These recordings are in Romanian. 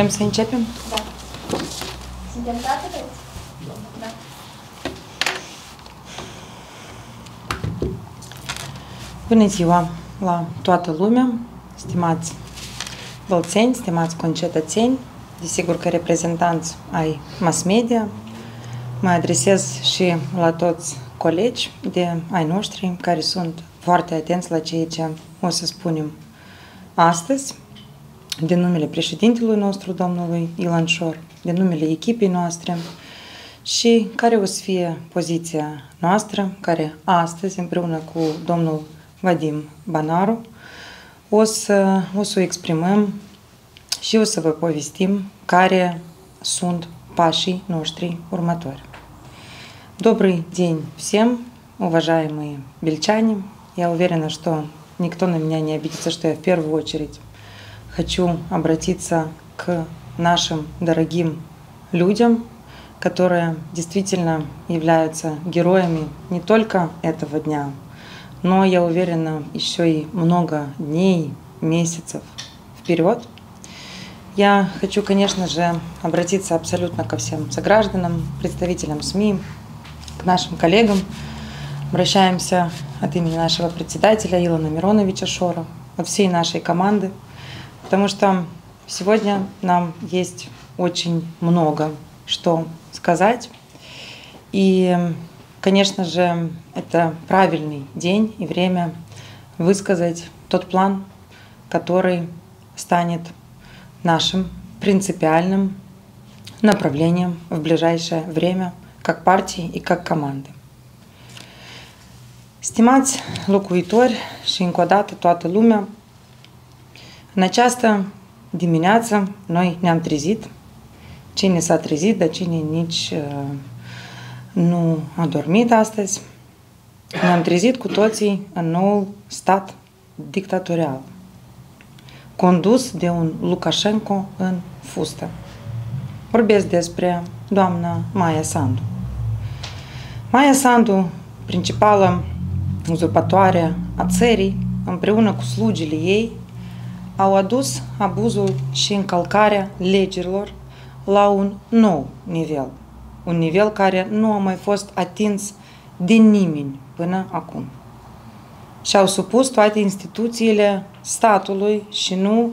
Putem să începem? Da. Suntem gata, vreți? Da. Bună ziua la toată lumea, stimați bălțeni, stimați concetățeni, desigur că reprezentanți ai mass media, mă adresez și la toți colegi de ai noștri care sunt foarte atenți la ceea ce o să spunem astăzi, de numele președintelui nostru, domnului Ilan Șor, de numele echipei noastre și care o să fie poziția noastră, care astăzi, împreună cu domnul Vadim Banaru, o să, o să o exprimăm și o să vă povestim care sunt pașii noștri următori. Добрый день всем, уважаемые бельчане. Я уверена, что никто на меня не обидится, что я в первую очередь хочу обратиться к нашим дорогим людям, которые действительно являются героями не только этого дня, но, я уверена, еще и много дней, месяцев вперед. Я хочу, конечно же, обратиться абсолютно ко всем согражданам, представителям СМИ, к нашим коллегам. Обращаемся от имени нашего председателя Илона Мироновича Шора, от всей нашей команды, потому что сегодня нам есть очень много что сказать. И, конечно же, это правильный день и время высказать тот план, который станет нашим принципиальным направлением в ближайшее время – как partii и как comandă. Stimați locuitori și încă o dată în această dimineață noi ne-am trezit. Cine s-a trezit, dar cine nici uh, nu a dormit astăzi, ne-am trezit cu toții în noul stat dictatorial, condus de un Lukashenko în fustă. Vorbesc despre doamna Maia Sandu. Maia Sandu, principală uzurpatoare a țării, împreună cu slugile ei, au adus abuzul și încălcarea legilor la un nou nivel. Un nivel care nu a mai fost atins de nimeni până acum. Și au supus toate instituțiile statului și nu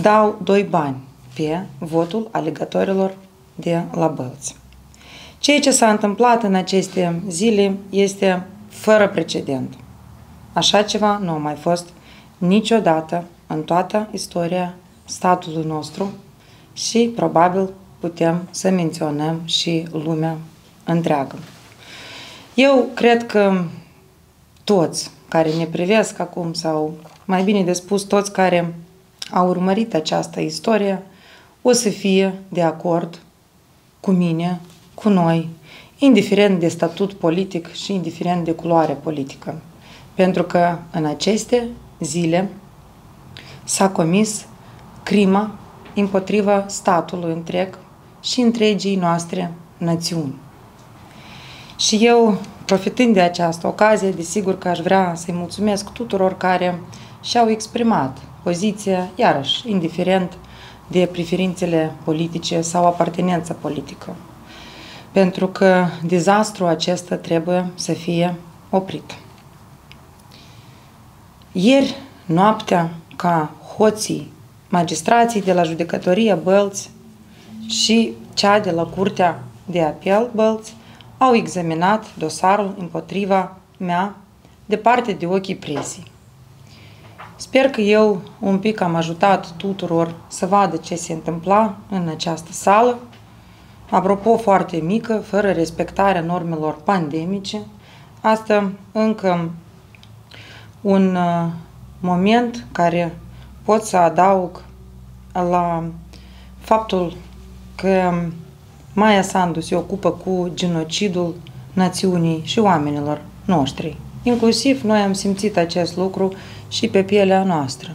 dau doi bani pe votul alegătorilor de la Bălți. Ceea ce s-a întâmplat în aceste zile este fără precedent. Așa ceva nu a mai fost niciodată în toată istoria statului nostru și probabil putem să menționăm și lumea întreagă. Eu cred că toți care ne privesc acum sau mai bine de spus toți care au urmărit această istorie o să fie de acord cu mine, cu noi, indiferent de statut politic și indiferent de culoare politică. Pentru că în aceste zile s-a comis crima împotriva statului întreg și întregii noastre națiuni. Și eu, profitând de această ocazie, desigur că aș vrea să-i mulțumesc tuturor care și-au exprimat poziția, iarăși, indiferent de preferințele politice sau apartenența politică. Pentru că dezastrul acesta trebuie să fie oprit. Ieri, noaptea, ca hoții, magistrații de la judecătoria Bălți și cea de la Curtea de Apel Bălți au examinat dosarul împotriva mea de parte de ochii presii. Sper că eu un pic am ajutat tuturor să vadă ce se întâmpla în această sală. Apropo, foarte mică, fără respectarea normelor pandemice. Asta încă un uh, moment care pot să adaug la faptul că Maia Sandu se ocupă cu genocidul națiunii și oamenilor noștri. Inclusiv noi am simțit acest lucru și pe pielea noastră.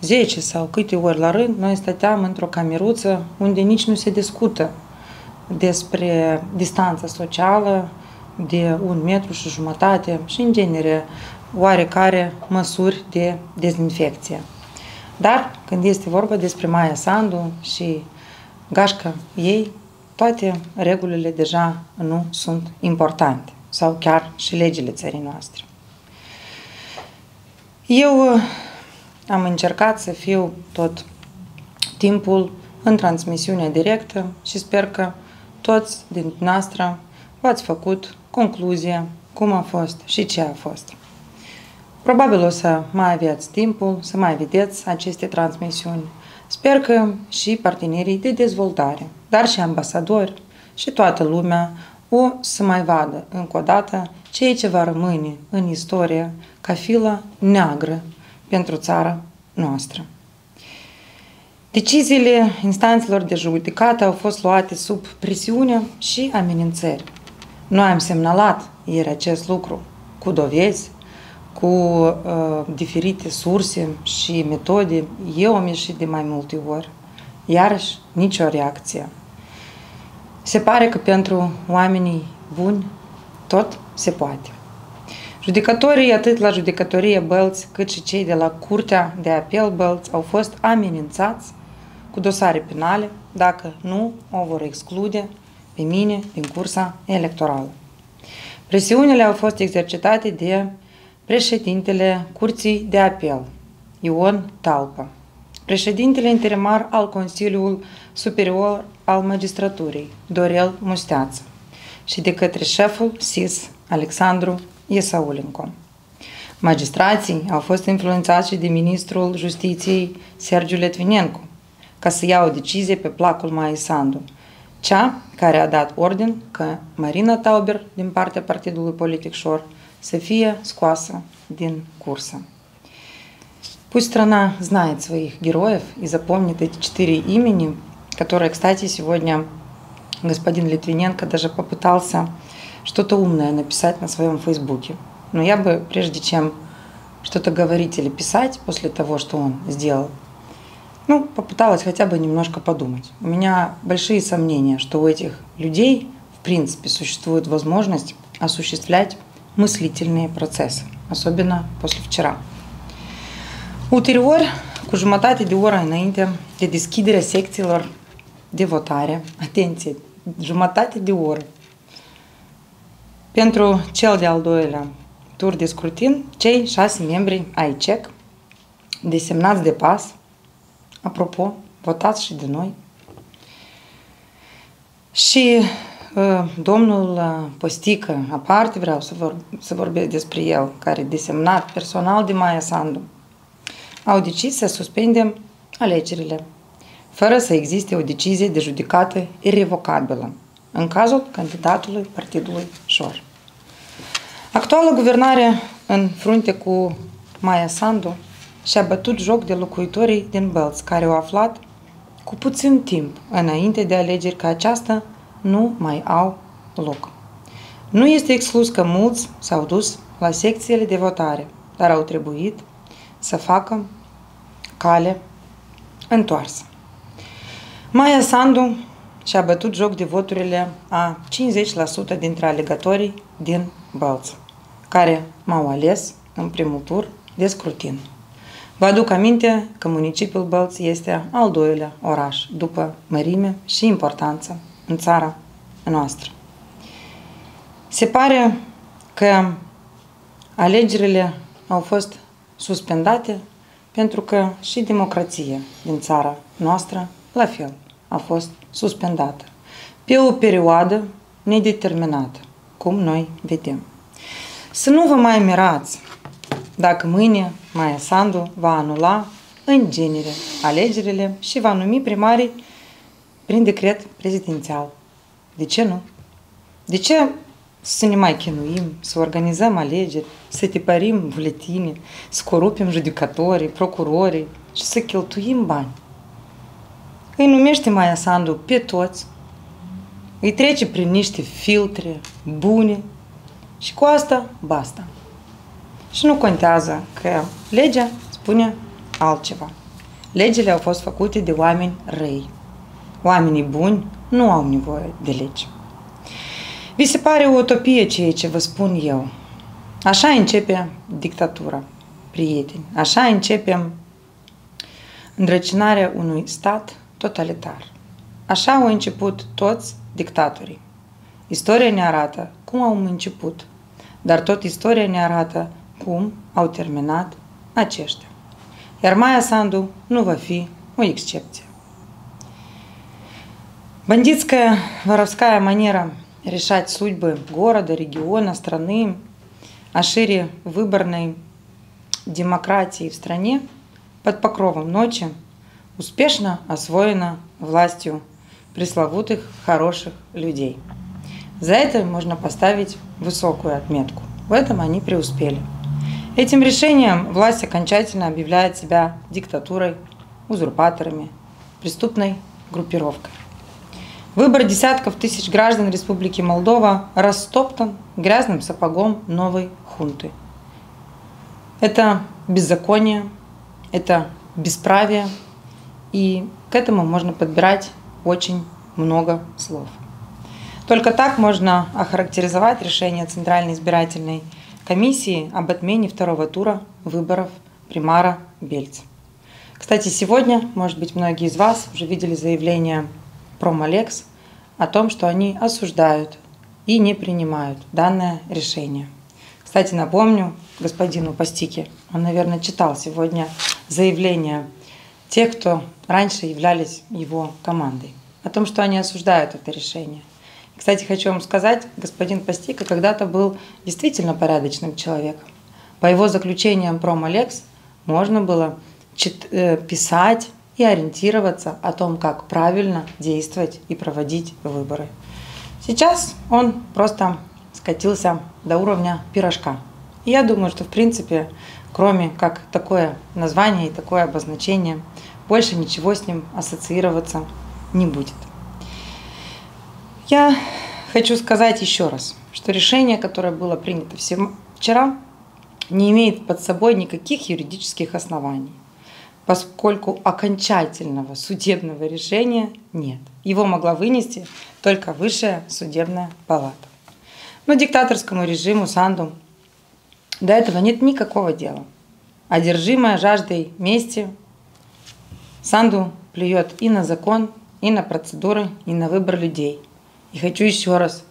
Zece sau câte ori la rând, noi stăteam într-o cameruță unde nici nu se discută despre distanța socială de un metru și jumătate și, în genere, oarecare măsuri de dezinfecție. Dar când este vorba despre Maia Sandu și gașca ei, toate regulile deja nu sunt importante sau chiar și legile țării noastre. Eu uh, am încercat să fiu tot timpul în transmisiune directă și sper că toți din noastră v-ați făcut concluzia cum a fost și ce a fost. Probabil o să mai aveți timpul să mai vedeți aceste transmisiuni. Sper că și partenerii de dezvoltare, dar și ambasadori și toată lumea o să mai vadă încă o dată ceea ce va rămâne în istorie ca fila neagră pentru țara noastră. Deciziile instanțelor de judecată au fost luate sub presiune și amenințări. Noi am semnalat ieri acest lucru cu dovezi, cu uh, diferite surse și metode. Eu am ieșit de mai multe ori. Iarăși, nicio reacție. Se pare că pentru oamenii buni tot se poate. Judecătorii, atât la judecătorie Bălți, cât și cei de la Curtea de Apel Bălți, au fost amenințați cu dosare penale dacă nu o vor exclude pe mine din cursa electorală. Presiunile au fost exercitate de președintele Curții de Apel, Ion Talpa, președintele interimar al Consiliului Superior al Magistraturii, Dorel Musteață, și de către șeful SIS, Alexandru Iesaulenco. Magistrații au fost influențați și de ministrul Justiției Sergiu Letvinenko ca să ia o decizie pe placul Mai Sandu, cea care a dat ordin că Marina Tauber din partea Partidului Politic Șor să fie scoasă din курса. Пусть страна знает своих героев и запомнит эти четыре имени, которые, кстати, сегодня господин Литвиненко даже попытался что-то умное написать на своем фейсбуке. Но я бы, прежде чем что-то говорить или писать после того, что он сделал, ну, попыталась хотя бы немножко подумать. У меня большие сомнения, что у этих людей, в принципе, существует возможность осуществлять мыслительные процессы, особенно после вчера. Ulterior, cu jumătate de oră înainte de deschiderea secțiilor de votare, atenție, jumătate de oră, pentru cel de-al doilea tur de scrutin, cei șase membri ai CEC, desemnați de pas, apropo, votați și de noi, și uh, domnul uh, Postică, aparte vreau să, vor, să vorbesc despre el, care desemnat personal de Maia Sandu, au decis să suspendem alegerile, fără să existe o decizie de judecată irrevocabilă, în cazul candidatului Partidului Șor. Actuala guvernare în frunte cu Maia Sandu și-a bătut joc de locuitorii din Bălți, care au aflat cu puțin timp înainte de alegeri că aceasta nu mai au loc. Nu este exclus că mulți s-au dus la secțiile de votare, dar au trebuit să facă cale întoarsă. Maia Sandu și-a bătut joc de voturile a 50% dintre alegătorii din Bălți, care m-au ales în primul tur de scrutin. Vă aduc aminte că municipiul Bălți este al doilea oraș după mărime și importanță în țara noastră. Se pare că alegerile au fost suspendate pentru că și democrația din țara noastră, la fel, a fost suspendată pe o perioadă nedeterminată, cum noi vedem. Să nu vă mai mirați dacă mâine Maia Sandu va anula în genere alegerile și va numi primarii prin decret prezidențial. De ce nu? De ce să ne mai chinuim, să organizăm alegeri, să tipărim buletine, să corupem judecătorii, procurorii și să cheltuim bani? Îi numește Maia Sandu pe toți, îi trece prin niște filtre bune și cu asta basta. Și nu contează că legea spune altceva. Legile au fost făcute de oameni răi. Oamenii buni nu au nevoie de legi. Vi se pare o utopie ceea ce vă spun eu. Așa începe dictatura, prieteni. Așa începem îndrăcinarea unui stat totalitar. Așa au început toți dictatorii. Istoria ne arată cum au început, dar tot istoria ne arată cum au terminat aceștia. Iar Maia Sandu nu va fi o excepție. Бандитская воровская манера решать судьбы города, региона, страны, о шире выборной демократии в стране под покровом ночи успешно освоена властью пресловутых хороших людей. За это можно поставить высокую отметку. В этом они преуспели. Этим решением власть окончательно объявляет себя диктатурой, узурпаторами, преступной группировкой. Выбор десятков тысяч граждан Республики Молдова растоптан грязным сапогом новой хунты. Это беззаконие, это бесправие, и к этому можно подбирать очень много слов. Только так можно охарактеризовать решение Центральной избирательной комиссии об отмене второго тура выборов примара Бельц. Кстати, сегодня, может быть, многие из вас уже видели заявление Промолекс о том, что они осуждают и не принимают данное решение. Кстати, напомню господину Пастике, он, наверное, читал сегодня заявление тех, кто раньше являлись его командой, о том, что они осуждают это решение. Кстати, хочу вам сказать, господин Пастика когда-то был действительно порядочным человеком. По его заключениям Промолекс можно было э, писать и ориентироваться о том, как правильно действовать и проводить выборы. Сейчас он просто скатился до уровня пирожка. И я думаю, что в принципе, кроме как такое название и такое обозначение, больше ничего с ним ассоциироваться не будет. Я хочу сказать еще раз, что решение, которое было принято вчера, не имеет под собой никаких юридических оснований поскольку окончательного судебного решения нет. Его могла вынести только высшая судебная палата. Но диктаторскому режиму Санду до этого нет никакого дела. Одержимая жаждой мести, Санду плюет и на закон, и на процедуры, и на выбор людей. И хочу еще раз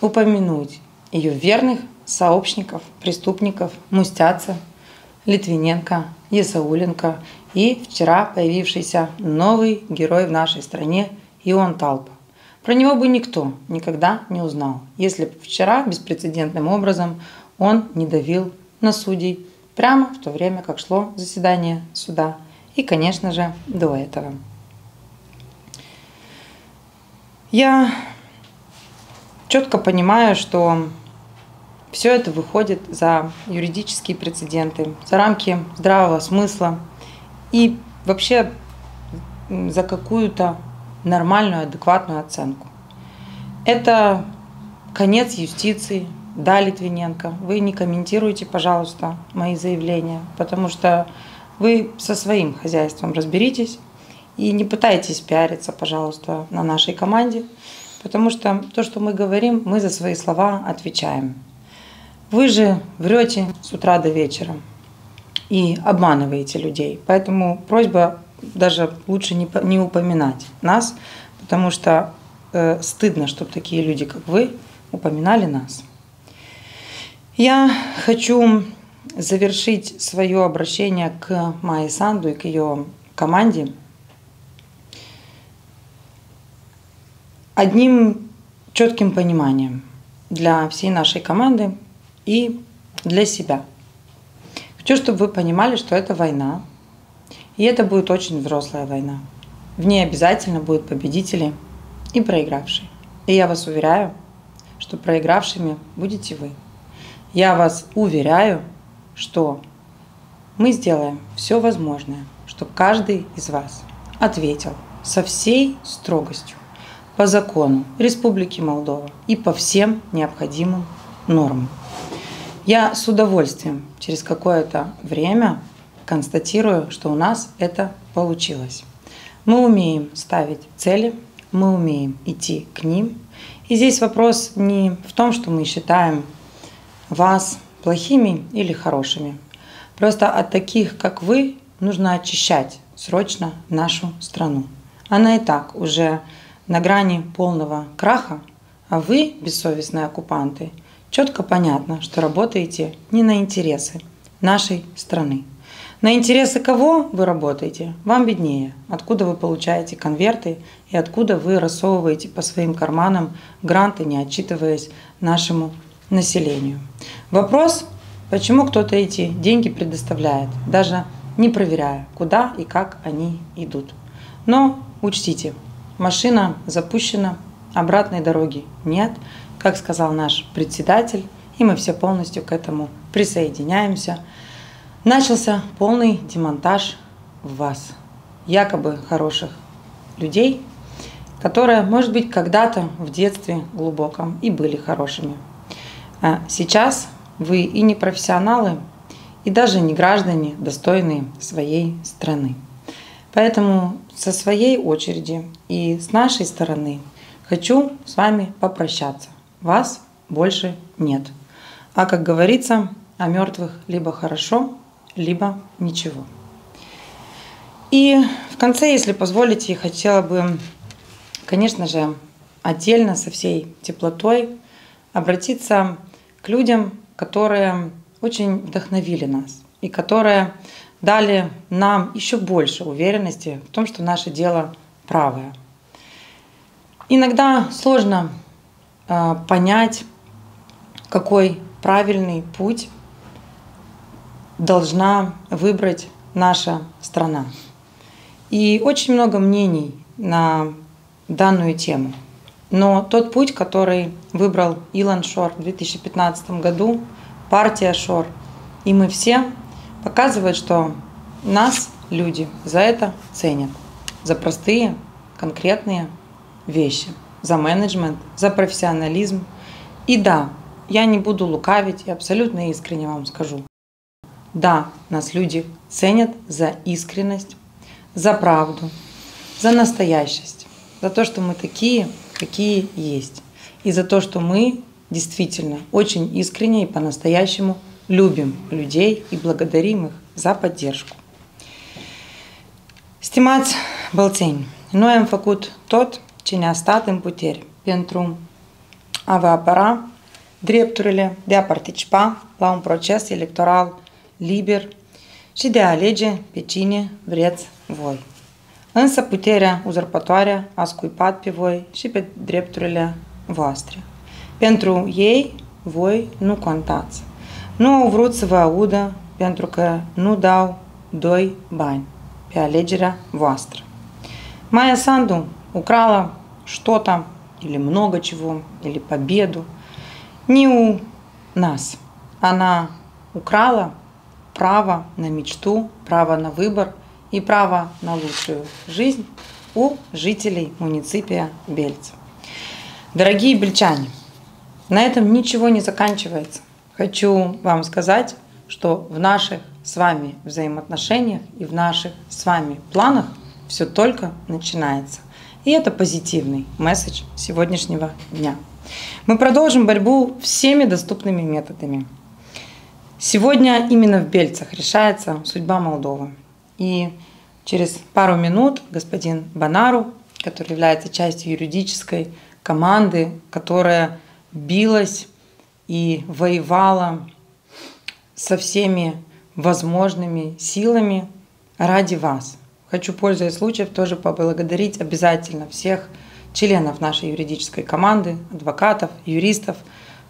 упомянуть ее верных сообщников, преступников, Мустяца, Литвиненко, Есауленко и вчера появившийся новый герой в нашей стране Ион Талпа. Про него бы никто никогда не узнал, если бы вчера беспрецедентным образом он не давил на судей прямо в то время, как шло заседание суда. И, конечно же, до этого. Я четко понимаю, что все это выходит за юридические прецеденты, за рамки здравого смысла и вообще за какую-то нормальную, адекватную оценку. Это конец юстиции, да, Литвиненко. Вы не комментируйте, пожалуйста, мои заявления, потому что вы со своим хозяйством разберитесь и не пытайтесь пиариться, пожалуйста, на нашей команде, потому что то, что мы говорим, мы за свои слова отвечаем. Вы же врете с утра до вечера и обманываете людей. Поэтому просьба даже лучше не, не упоминать нас, потому что э, стыдно, чтобы такие люди, как вы, упоминали нас. Я хочу завершить свое обращение к Майе Санду и к ее команде одним четким пониманием для всей нашей команды – и для себя. Хочу, чтобы вы понимали, что это война, и это будет очень взрослая война. В ней обязательно будут победители и проигравшие. И я вас уверяю, что проигравшими будете вы. Я вас уверяю, что мы сделаем все возможное, чтобы каждый из вас ответил со всей строгостью по закону Республики Молдова и по всем необходимым нормам. Я с удовольствием через какое-то время констатирую, что у нас это получилось. Мы умеем ставить цели, мы умеем идти к ним. И здесь вопрос не в том, что мы считаем вас плохими или хорошими. Просто от таких, как вы, нужно очищать срочно нашу страну. Она и так уже на грани полного краха, а вы, бессовестные оккупанты, четко понятно, что работаете не на интересы нашей страны. На интересы кого вы работаете, вам виднее, откуда вы получаете конверты и откуда вы рассовываете по своим карманам гранты, не отчитываясь нашему населению. Вопрос, почему кто-то эти деньги предоставляет, даже не проверяя, куда и как они идут. Но учтите, машина запущена, обратной дороги нет, как сказал наш председатель, и мы все полностью к этому присоединяемся. Начался полный демонтаж вас, якобы хороших людей, которые, может быть, когда-то в детстве глубоком и были хорошими. А сейчас вы и не профессионалы, и даже не граждане, достойные своей страны. Поэтому со своей очереди и с нашей стороны хочу с вами попрощаться. Вас больше нет. А как говорится, о мертвых либо хорошо, либо ничего. И в конце, если позволите, я хотела бы, конечно же, отдельно со всей теплотой обратиться к людям, которые очень вдохновили нас и которые дали нам еще больше уверенности в том, что наше дело правое. Иногда сложно понять, какой правильный путь должна выбрать наша страна. И очень много мнений на данную тему. Но тот путь, который выбрал Илон Шор в 2015 году, партия Шор и мы все, показывает, что нас люди за это ценят. За простые, конкретные вещи. За менеджмент, за профессионализм. И да, я не буду лукавить и абсолютно искренне вам скажу. Да, нас люди ценят за искренность, за правду, за настоящесть, за то, что мы такие, какие есть, и за то, что мы действительно очень искренне и по-настоящему любим людей и благодарим их za поддержку. Stimați bălțeni, noi am tot cine a stat în putere pentru a vă apăra drepturile de a participa la un proces electoral liber și de a alege pe cine vreți voi. Însă puterea uzurpătoare a scuipat pe voi și pe drepturile voastre. Pentru ei, voi nu contați. Nu au vrut să vă audă pentru că nu dau doi bani pe alegerea voastră. Maia Sandu украла что-то или много чего, или победу не у нас. Она украла право на мечту, право на выбор и право на лучшую жизнь у жителей муниципия Бельца. Дорогие бельчане, на этом ничего не заканчивается. Хочу вам сказать, что в наших с вами взаимоотношениях и в наших с вами планах все только начинается. И это позитивный месседж сегодняшнего дня. Мы продолжим борьбу всеми доступными методами. Сегодня именно в Бельцах решается судьба Молдовы. И через пару минут господин Банару, который является частью юридической команды, которая билась и воевала со всеми возможными силами ради вас. Хочу, пользуясь случаем, тоже поблагодарить обязательно всех членов нашей юридической команды, адвокатов, юристов.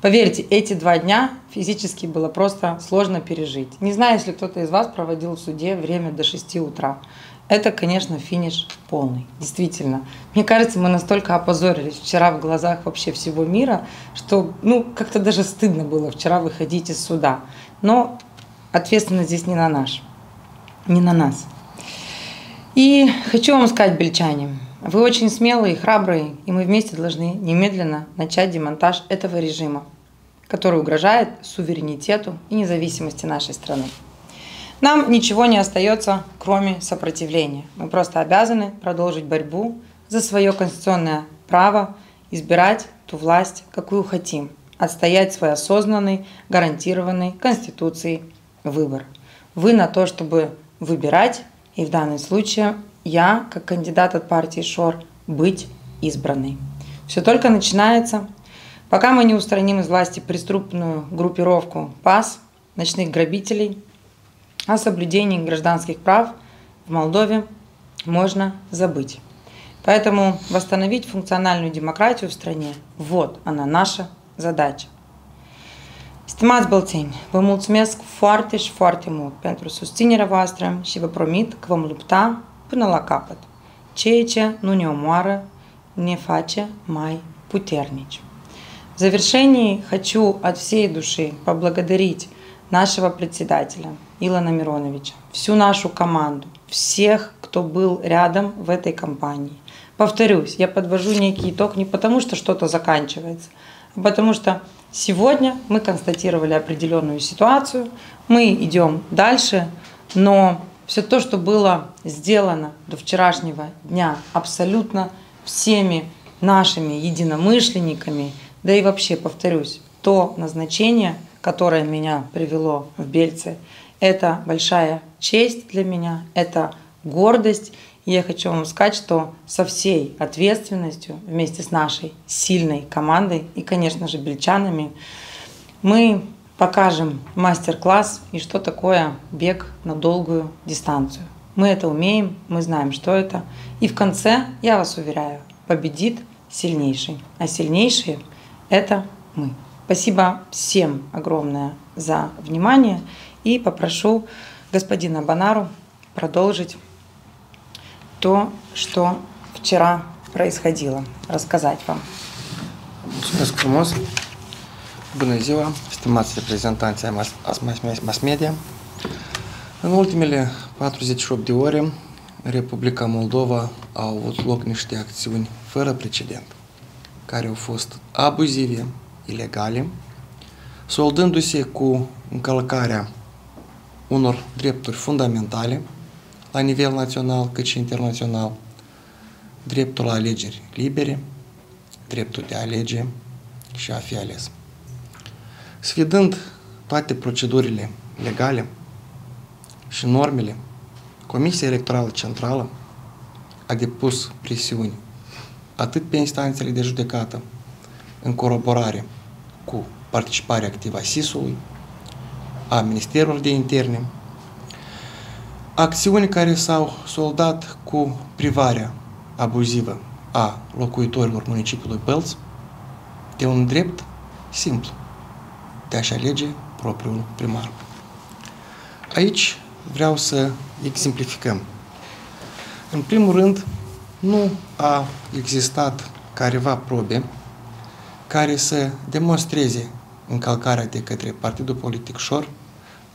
Поверьте, эти два дня физически было просто сложно пережить. Не знаю, если кто-то из вас проводил в суде время до 6 утра. Это, конечно, финиш полный, действительно. Мне кажется, мы настолько опозорились вчера в глазах вообще всего мира, что, ну, как-то даже стыдно было вчера выходить из суда. Но ответственность здесь не на наш, не на нас. И хочу вам сказать, бельчане, вы очень смелые и храбрые, и мы вместе должны немедленно начать демонтаж этого режима, который угрожает суверенитету и независимости нашей страны. Нам ничего не остается, кроме сопротивления. Мы просто обязаны продолжить борьбу за свое конституционное право избирать ту власть, какую хотим, отстоять свой осознанный, гарантированный Конституцией выбор. Вы на то, чтобы выбирать, и в данном случае я, как кандидат от партии ШОР, быть избранной. Все только начинается. Пока мы не устраним из власти преступную группировку ПАС, ночных грабителей, о соблюдении гражданских прав в Молдове можно забыть. Поэтому восстановить функциональную демократию в стране – вот она nașa задача. Stimați bălțeni, vă mulțumesc foarte și foarte mult pentru susținerea voastră și vă promit că vom lupta până la capăt. Ceea ce nu ne omoară не face mai puternici. В завершении хочу от всей души поблагодарить нашего председателя Илона Мироновича, всю нашу команду, всех, кто был рядом в этой кампании. Повторюсь, я подвожу некий итог не потому, что что-то заканчивается, а потому что сегодня мы констатировали определенную ситуацию, мы идем дальше, но все то, что было сделано до вчерашнего дня абсолютно всеми нашими единомышленниками, да и вообще, повторюсь, то назначение, которое меня привело в Бельце, это большая честь для меня, это гордость. Я хочу вам сказать, что со всей ответственностью вместе с нашей сильной командой и, конечно же, бельчанами мы покажем мастер-класс и что такое бег на долгую дистанцию. Мы это умеем, мы знаем, что это. И в конце, я вас уверяю, победит сильнейший. А сильнейшие – это мы. Спасибо всем огромное за внимание. И попрошу господина Банару продолжить то, что вчера происходило, рассказать вам. Frumos! Bună ziua, stimați reprezentanți ai mass, media! În ultimele 48 de ore, Republica Moldova au avut loc niște acțiuni fără precedent, care au fost abuzive, ilegale, soldându-se cu încălcarea unor drepturi fundamentale la nivel național cât și internațional, dreptul la alegeri libere, dreptul de a alege și a fi ales. Sfidând toate procedurile legale și normele, Comisia Electorală Centrală a depus presiuni atât pe instanțele de judecată în coroborare cu participarea activă a SIS-ului, a Ministerului de Interne, acțiuni care s-au soldat cu privarea abuzivă a locuitorilor municipiului Bălț de un drept simplu de a-și alege propriul primar. Aici vreau să exemplificăm. În primul rând, nu a existat careva probe care să demonstreze încălcarea de către Partidul Politic Șor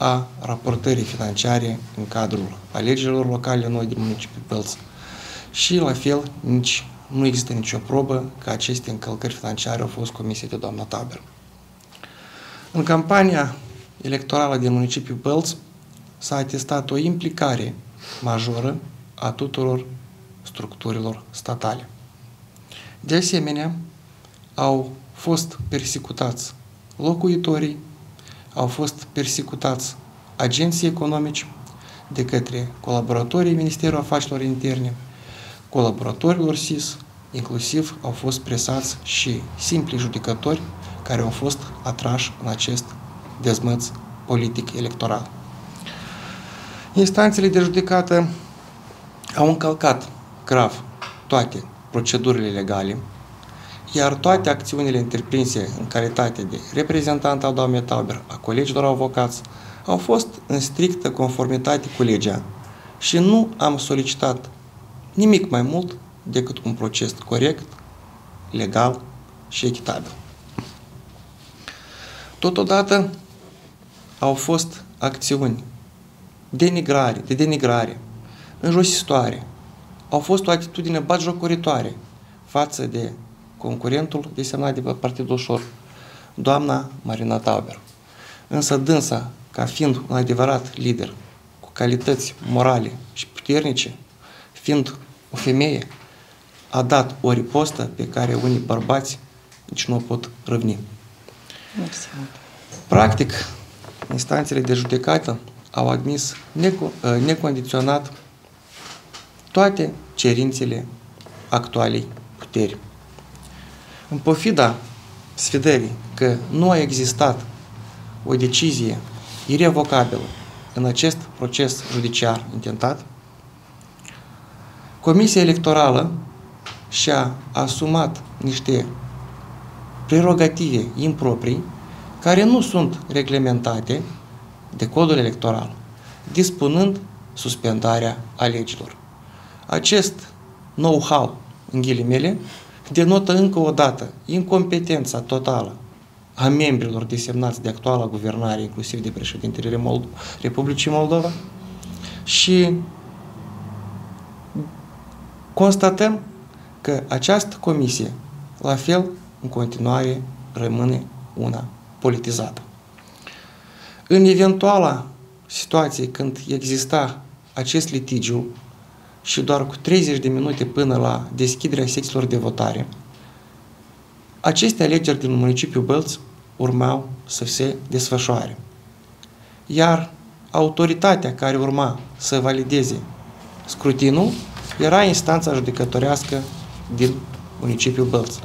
a raportării financiare în cadrul alegerilor locale noi din municipiul Bălț. Și, la fel, nici nu există nicio probă că aceste încălcări financiare au fost comise de doamna Taber. În campania electorală din municipiul Bălț s-a atestat o implicare majoră a tuturor structurilor statale. De asemenea, au fost persecutați locuitorii, au fost persecutați agenții economici de către colaboratorii Ministerului Afacerilor Interne, colaboratorilor SIS, inclusiv au fost presați și simpli judecători care au fost atrași în acest dezmăț politic electoral. Instanțele de judecată au încălcat grav toate procedurile legale, iar toate acțiunile întreprinse în calitate de reprezentant al doamnei Tauber, a colegilor avocați, au fost în strictă conformitate cu legea și nu am solicitat nimic mai mult decât un proces corect, legal și echitabil. Totodată au fost acțiuni denigrare, de denigrare, înjositoare. Au fost o atitudine batjocoritoare față de concurentul desemnat de Partidul Șor, doamna Marina Tauber. Însă dânsa, ca fiind un adevărat lider, cu calități morale și puternice, fiind o femeie, a dat o ripostă pe care unii bărbați nici nu o pot răvni. Practic, instanțele de judecată au admis neco- uh, necondiționat toate cerințele actualei puteri. În pofida sfidării că nu a existat o decizie irrevocabilă în acest proces judiciar intentat, Comisia Electorală și-a asumat niște prerogative improprii care nu sunt reglementate de codul electoral, dispunând suspendarea alegerilor. Acest know-how, în ghilimele, denotă încă o dată incompetența totală a membrilor desemnați de actuala guvernare, inclusiv de președintele Mold- Republicii Moldova, și constatăm că această comisie, la fel, în continuare, rămâne una politizată. În eventuala situație când exista acest litigiu și doar cu 30 de minute până la deschiderea secțiilor de votare, aceste alegeri din municipiul Bălți urmau să se desfășoare. Iar autoritatea care urma să valideze scrutinul era instanța judecătorească din municipiul Bălți.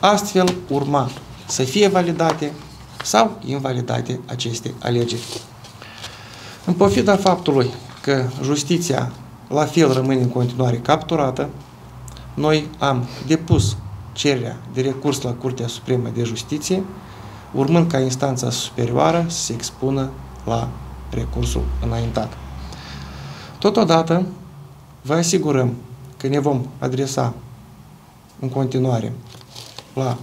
Astfel urma să fie validate sau invalidate aceste alegeri. În pofida faptului că justiția la fel rămâne în continuare capturată, noi am depus cererea de recurs la Curtea Supremă de Justiție, urmând ca instanța superioară să se expună la recursul înaintat. Totodată, vă asigurăm că ne vom adresa în continuare la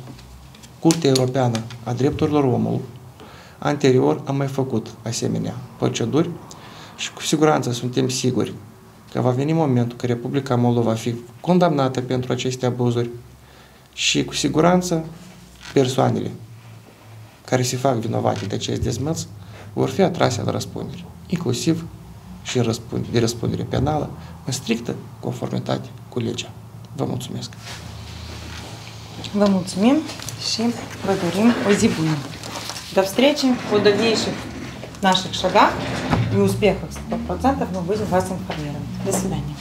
Curtea Europeană a Drepturilor Omului. Anterior am mai făcut asemenea proceduri și cu siguranță suntem siguri că va veni momentul că Republica Moldova va fi condamnată pentru aceste abuzuri și cu siguranță persoanele care se fac vinovate de acest dezmăț vor fi atrase la răspundere, inclusiv și de răspundere penală, în strictă conformitate cu legea. Vă mulțumesc! Vă mulțumim și vă dorim o zi bună. До встречи, о дальнейших наших шагах И успехах 100% мы будем вас информировать. До свидания.